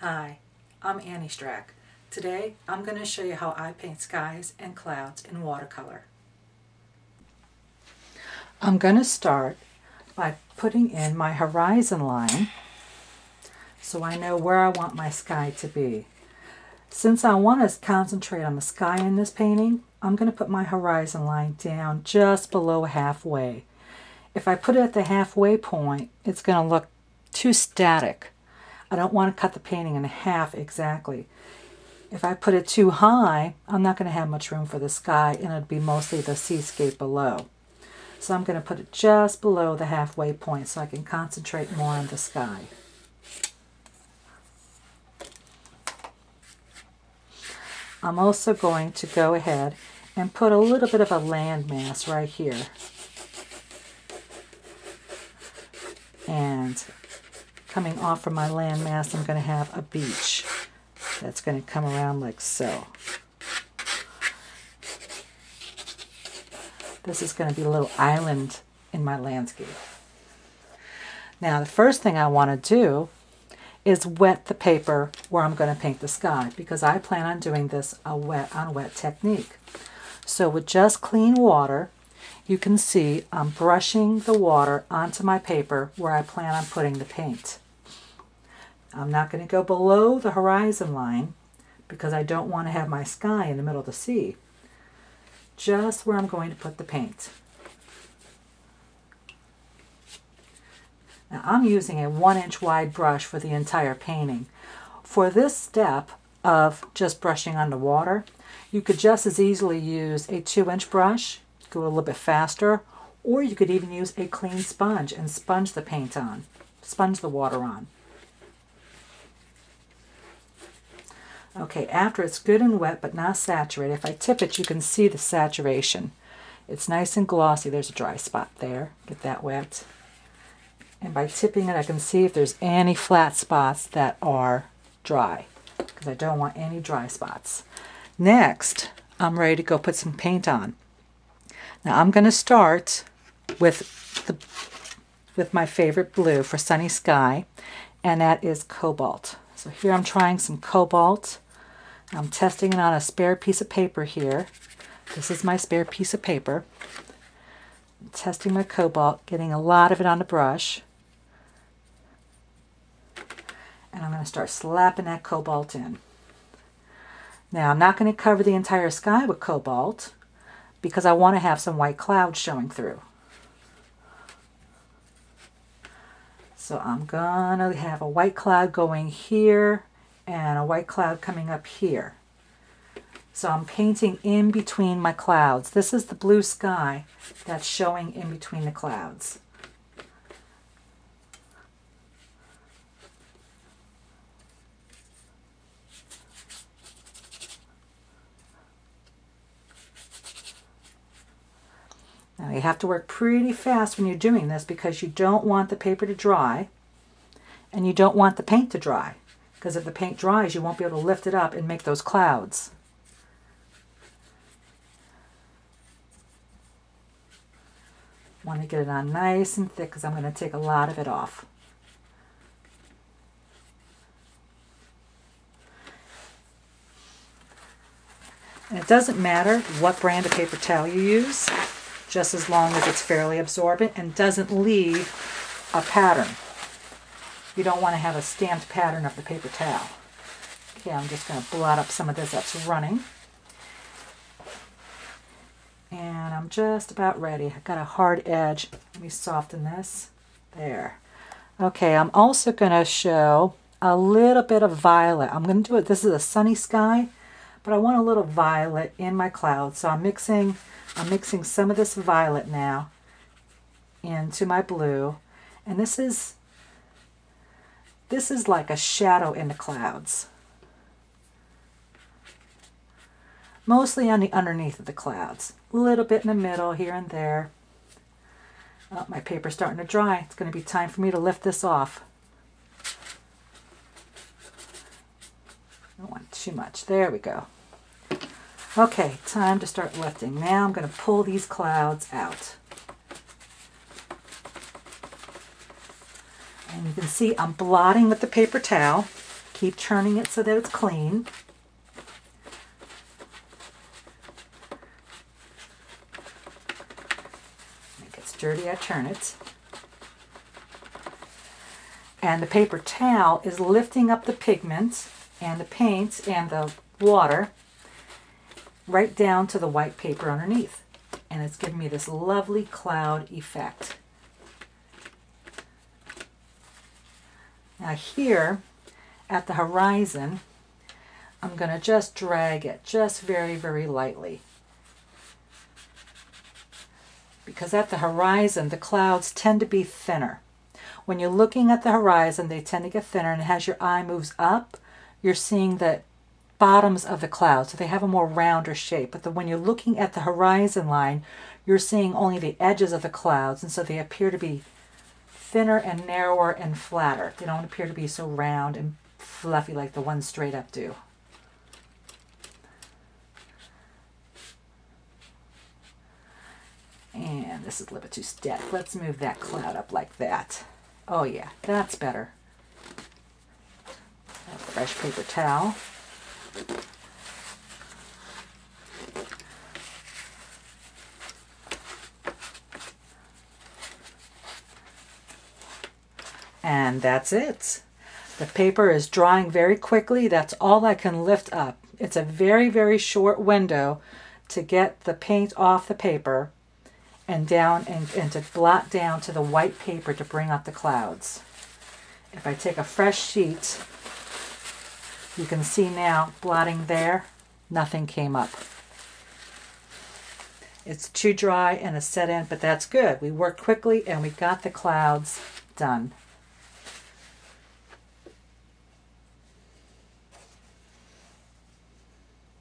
Hi, I'm Annie Strack. Today I'm going to show you how I paint skies and clouds in watercolor. I'm going to start by putting in my horizon line so I know where I want my sky to be. Since I want to concentrate on the sky in this painting, I'm going to put my horizon line down just below halfway. If I put it at the halfway point, it's going to look too static. I don't want to cut the painting in half exactly. If I put it too high, I'm not going to have much room for the sky and it'd be mostly the seascape below. So I'm going to put it just below the halfway point so I can concentrate more on the sky. I'm also going to go ahead and put a little bit of a landmass right here. And coming off from my landmass, I'm going to have a beach that's going to come around like so. This is going to be a little island in my landscape. Now the first thing I want to do is wet the paper where I'm going to paint the sky because I plan on doing this a wet on wet technique. So with just clean water, you can see I'm brushing the water onto my paper where I plan on putting the paint. I'm not going to go below the horizon line because I don't want to have my sky in the middle of the sea. Just where I'm going to put the paint. Now I'm using a one inch wide brush for the entire painting. For this step of just brushing on the water, you could just as easily use a two inch brush, go a little bit faster, or you could even use a clean sponge and sponge the paint on, sponge the water on. Okay, after it's good and wet but not saturated, if I tip it you can see the saturation. It's nice and glossy. There's a dry spot there. Get that wet. And by tipping it, I can see if there's any flat spots that are dry because I don't want any dry spots. Next, I'm ready to go put some paint on. Now I'm going to start with the with my favorite blue for sunny sky, and that is cobalt. So here I'm trying some cobalt. I'm testing it on a spare piece of paper here. This is my spare piece of paper. I'm testing my cobalt, getting a lot of it on the brush. and I'm going to start slapping that cobalt in. Now I'm not going to cover the entire sky with cobalt because I want to have some white clouds showing through. So I'm going to have a white cloud going here and a white cloud coming up here. So I'm painting in between my clouds. This is the blue sky that's showing in between the clouds. Now you have to work pretty fast when you're doing this because you don't want the paper to dry and you don't want the paint to dry because if the paint dries you won't be able to lift it up and make those clouds. Want to get it on nice and thick because I'm going to take a lot of it off. And it doesn't matter what brand of paper towel you use just as long as it's fairly absorbent and doesn't leave a pattern. You don't want to have a stamped pattern of the paper towel. Okay, I'm just going to blot up some of this that's running. And I'm just about ready. I've got a hard edge. Let me soften this. There. Okay, I'm also going to show a little bit of violet. I'm going to do it. This is a sunny sky, but I want a little violet in my cloud. So I'm mixing I'm mixing some of this violet now into my blue. And this is this is like a shadow in the clouds. Mostly on the underneath of the clouds. A little bit in the middle here and there. Oh, my paper's starting to dry. It's going to be time for me to lift this off. I don't want too much. There we go. Okay, time to start lifting. Now I'm going to pull these clouds out. And you can see I'm blotting with the paper towel Keep turning it so that it's clean. When it gets dirty, I turn it. And the paper towel is lifting up the pigment and the paint and the water right down to the white paper underneath. And it's giving me this lovely cloud effect. Now here at the horizon, I'm going to just drag it just very, very lightly. Because at the horizon, the clouds tend to be thinner. When you're looking at the horizon, they tend to get thinner, and as your eye moves up, you're seeing the bottoms of the clouds, so they have a more rounder shape. But the, when you're looking at the horizon line, you're seeing only the edges of the clouds, and so they appear to be thinner and narrower and flatter. They don't appear to be so round and fluffy like the ones straight up do. And this is a little bit too stiff. Let's move that cloud up like that. Oh yeah, that's better. A fresh paper towel. And that's it. The paper is drying very quickly. That's all I can lift up. It's a very, very short window to get the paint off the paper and down and, and to blot down to the white paper to bring up the clouds. If I take a fresh sheet, you can see now blotting there, nothing came up. It's too dry and a set in, but that's good. We worked quickly and we got the clouds done.